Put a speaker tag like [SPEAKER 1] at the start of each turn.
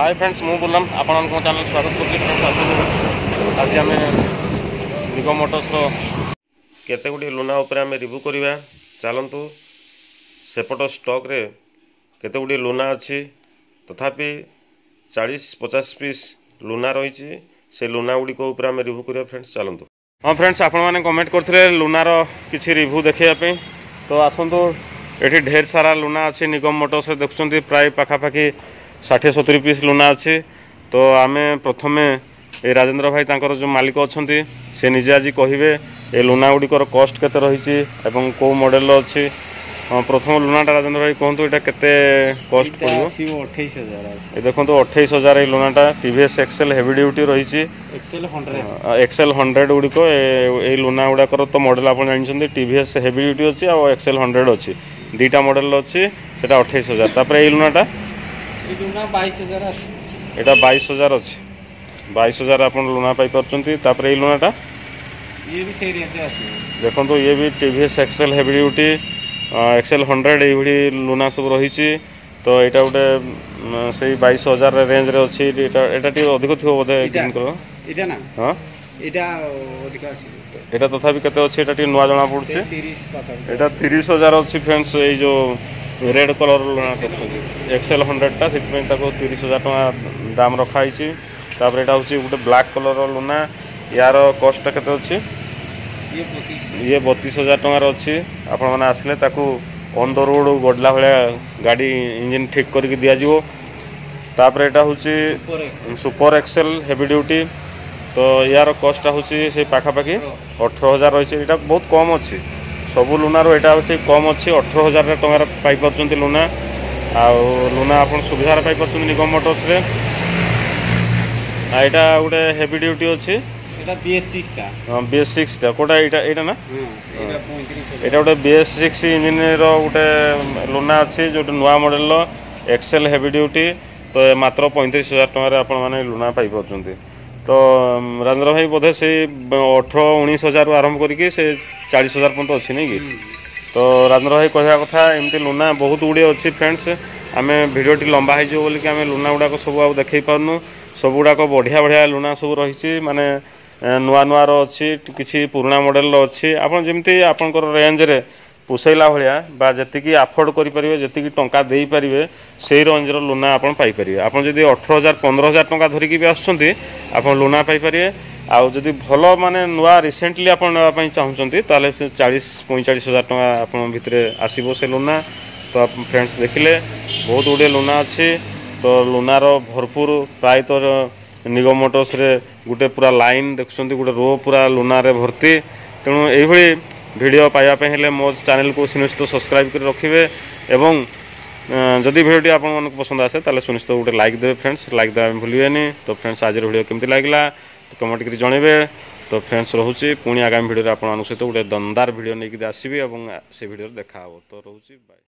[SPEAKER 1] hi friends মু বললাম আপনার চ্যানেল স্বাগত করছি ফ্রেন্ডস আসুন আজ আমি নিগম মোটরসর কেতে গুড়ি লুনা উপরে আমি রিভিউ করা চালু সেপট স্টকরে কেতে গুড়ি লুনা অথাপি চাশ পচাশ পিস লুনা রয়েছে সে লুনা গুড়ি উপরে আমি রিভিউ করা ফ্রেন্ডস চালু হ্যাঁ ফ্রেন্ডস আপনার কমেন্ট করলে লুনার কিছু রিভিউ দেখাইপি তো আসুন এটি ঢের সারা লুনা অছি নিগম মোটরসরে দেখুম প্রায় পাখাপাখি ষাঠিয়ে ସତୁରି ପିସ୍ ଲୁନା ଅଛି ତ ଆମେ ପ୍ରଥମେ ଏ ରାଜେନ୍ଦ୍ର ଭାଇ ତାଙ୍କର ଯେଉଁ ମାଲିକ ଅଛନ୍ତି ସେ ନିଜେ ଆଜି କହିବେ ଏ ଲୁନା ଗୁଡ଼ିକର କଷ୍ଟ କେତେ ରହିଛି ଏବଂ କେଉଁ ମଡ଼େଲର ଅଛି ପ୍ରଥମ ଲୁନାଟା ରାଜେନ୍ଦ୍ର ଭାଇ କୁହନ୍ତୁ ଏଇଟା କେତେ କଷ୍ଟ ପଡ଼ିବ
[SPEAKER 2] ଅଠେଇଶ ହଜାର
[SPEAKER 1] ଏ ଦେଖନ୍ତୁ ଅଠେଇଶ ହଜାର ଏଇ ଲୁନାଟା T V S excel heavy duty ରହିଛି
[SPEAKER 2] ଏକ୍ସେଲ୍ ହଣ୍ଡ୍ରେଡ଼
[SPEAKER 1] ଗୁଡ଼ିକ ଏଇ ଲୁନା ଗୁଡ଼ାକର ତ ମଡ଼େଲ୍ ଆପଣ ଜାଣିଛନ୍ତି ଟି ଭି ଏସ୍ ହେଭି ଡ୍ୟୁଟି ଅଛି ଆଉ ଏକ୍ସେଲ୍ ହଣ୍ଡ୍ରେଡ଼ ଅଛି ଦୁଇଟା ମଡ଼େଲ୍ ଅଛି ସେଇଟା ଅଠେଇଶ ହଜାର ତାପରେ ଏଇ ଲୁନାଟା
[SPEAKER 2] ଏ ଲୁନା ବାଇଶ ହଜାର ଆସିବ
[SPEAKER 1] ଏଇଟା ବାଇଶ ହଜାର ଅଛି ବାଇଶ ହଜାର ଆପଣ ଲୁଣା ପାଇପାରୁଛନ୍ତି ତାପରେ ଏଇ ଲୁଣାଟା
[SPEAKER 2] ଇଏ ବି ସେଇ ରେଞ୍ଜରେ ଆସିବ
[SPEAKER 1] ଦେଖନ୍ତୁ ଇଏ B T V S excel heavy duty excel hundred ଏଇଭଳି ଲୁଣା ସବୁ ରହିଛି ତ ଏଇଟା ଗୋଟେ ସେଇ ବାଇଶ ହଜାର ରେଞ୍ଜରେ ଅଛି ଏଇଟା ଏଇଟା ଟିକେ ଅଧିକ ଥିବ ବୋଧେ ଗ୍ରୀନ୍ କଲର୍
[SPEAKER 2] ଏଇଟା ନା
[SPEAKER 1] ହଁ
[SPEAKER 2] ଏଇଟା ଅଧିକ ଆସିବ
[SPEAKER 1] ଏଇଟା ତଥାପି କେତେ ଅଛି ଏଇଟା ଟିକେ ନୂଆ
[SPEAKER 2] ଜଣା ପଡ଼ୁଛି
[SPEAKER 1] ଏଇଟା ତିରିଶ ହଜାର ଅଛି ଫ୍ରେଣ୍ଡସ୍ ଏଇ ଯେଉଁ ରେଡ୍ କଲର୍ ଲୁଣା କରୁଛନ୍ତି ଏକ୍ସେଲ୍ ହଣ୍ଡ୍ରେଡ଼ଟା ସେଥିପାଇଁ ତାକୁ ତିରିଶ ହଜାର ଟଙ୍କା ଦାମ୍ ରଖାହେଇଛି ତାପରେ ଏଇଟା ହେଉଛି ଗୋଟେ ବ୍ଲାକ୍ କଲର୍ର ଲୁନା ୟାର କଷ୍ଟଟା କେତେ ଅଛି
[SPEAKER 2] ଇଏ
[SPEAKER 1] ବତିଶ ହଜାର ଟଙ୍କାର ଅଛି ଆପଣମାନେ ଆସିଲେ ତାକୁ ଅନ୍ ଦ ରୋଡ଼ ଗଡ଼ିଲା ଭଳିଆ ଗାଡ଼ି ଇଞ୍ଜିନ୍ ଠିକ୍ କରିକି ଦିଆଯିବ ତାପରେ ଏଇଟା ହେଉଛି
[SPEAKER 2] ସୁପର ଏକ୍ସେଲ୍
[SPEAKER 1] ହେଭି ଡ୍ୟୁଟି ତ ୟାର କଷ୍ଟଟା ହେଉଛି ସେଇ ପାଖାପାଖି ଅଠର ହଜାର ରହିଛି ଏଇଟା ବହୁତ କମ୍ ଅଛି ସବୁ ଲୁନାର ଏଇଟା ହେଉଛି କମ୍ ଅଛି ଅଠର ହଜାର ଟଙ୍କାର ପାଇପାରୁଛନ୍ତି ଲୁନା ଆଉ ଲୁନା ଆପଣ ସୁବିଧାରେ ପାଇପାରୁଛନ୍ତି ନିଗମ ମଟର୍ସରେ ଏଇଟା ଗୋଟେ ହେଭି ଡ୍ୟୁଟି ଅଛି
[SPEAKER 2] ଏଇଟା ବିଏସ୍ ସିକ୍ସଟା
[SPEAKER 1] ହଁ ବିଏସ୍ ସିକ୍ସଟା କେଉଁଟା ଏଇଟା ଏଇଟା ନା
[SPEAKER 2] ଏଇଟା
[SPEAKER 1] ଗୋଟେ ବିଏସ୍ ସିକ୍ସ ଇଞ୍ଜିନ୍ର ଗୋଟେ ଲୁନା ଅଛି ଯେଉଁଟା ନୂଆ ମଡ଼େଲର ଏକ୍ସେଲ୍ ହେଭି ଡ୍ୟୁଟି ତ ମାତ୍ର ପଇଁତିରିଶ ହଜାର ଟଙ୍କାରେ ଆପଣମାନେ ଲୁନା ପାଇପାରୁଛନ୍ତି ତ ରାଜେନ୍ଦ୍ର ଭାଇ ବୋଧେ ସେ ଅଠର ଉଣେଇଶ ହଜାରରୁ ଆରମ୍ଭ କରିକି ସେ ଚାଳିଶ ହଜାର ପର୍ଯ୍ୟନ୍ତ ଅଛି ନାଇଁ କି ତ ରାଜେନ୍ଦ୍ର ଭାଇ କହିବା କଥା ଏମିତି ଲୁନା ବହୁତ ଗୁଡ଼ିଏ ଅଛି ଫ୍ରେଣ୍ଡସ୍ ଆମେ ଭିଡ଼ିଓଟି ଲମ୍ବା ହେଇଯିବ ବୋଲିକି ଆମେ ଲୁନା ଗୁଡ଼ାକ ସବୁ ଆଉ ଦେଖାଇ ପାରୁନୁ ସବୁଗୁଡ଼ାକ ବଢ଼ିଆ ବଢ଼ିଆ ଲୁନା ସବୁ ରହିଛି ମାନେ ନୂଆ ନୂଆର ଅଛି କିଛି ପୁରୁଣା ମଡ଼େଲର ଅଛି ଆପଣ ଯେମିତି ଆପଣଙ୍କର ରେଞ୍ଜରେ পোষাইলা ভଳିଆ ବା ଯେତିକି ଆଫୋର୍ଡ଼ କରିପାରିବେ ଯେତିକି ଟଙ୍କା ଦେଇପାରିବେ ସେଇ ରେଞ୍ଜର ଲୋନା ଆପଣ ପାଇପାରିବେ ଆପଣ ଯଦି ଅଠର ହଜାର ପନ୍ଦର ହଜାର ଟଙ୍କା ଧରିକି ବି ଆସୁଛନ୍ତି ଆପଣ ଲୋନା ପାଇପାରିବେ ଆଉ ଯଦି ଭଲ ମାନେ ନୂଆ ରିସେଣ୍ଟଲି ଆପଣ ନେବା ପାଇଁ ଚାହୁଁଛନ୍ତି ତାହେଲେ ସେ ଚାଳିଶ ପଇଁଚାଳିଶ ହଜାର ଟଙ୍କା ଆପଣଙ୍କ ଭିତରେ ଆସିବ ସେ ଲୋନା ତ ଫ୍ରେଣ୍ଡସ୍ ଦେଖିଲେ ବହୁତ ଗୁଡ଼ିଏ ଲୋନା ଅଛି ତ ଲୋନାର ଭରପୁର ପ୍ରାୟତଃ ନିଗମ ମୋଟର୍ସରେ ଗୋଟେ ପୁରା ଲାଇନ୍ ଦେଖୁଛନ୍ତି ଗୋଟେ ରୋ ପୁରା ଲୋନାରେ ଭର୍ତ୍ତି ତେଣୁ ଏଇଭଳି ভিডিও পাইবা পাই হেলে মো চ্যানেলকু সুনিশ্চিত সবসক্রাইব করে রাখবে এবং যদি ভিডিওটি আপনার পছন্দ আসে তাহলে সুনিশ্চিত গোটে লাইক দেবে ফ্রেন্ডস লাইক দেওয়া আমি ভুলবেনি তো ফ্রেন্ডস আজর ভিডিও কেমতি লাগিলা তো কমেন্ট করে জনাইবে তো ফ্রেন্ডস রহুচি পুনি আগামী ভিডিওতে আপনার সহ গোটে দমদার ভিডিও নিয়ে আসবি এবং সে ভিডিওর দেখা হব তো রহুচি বাই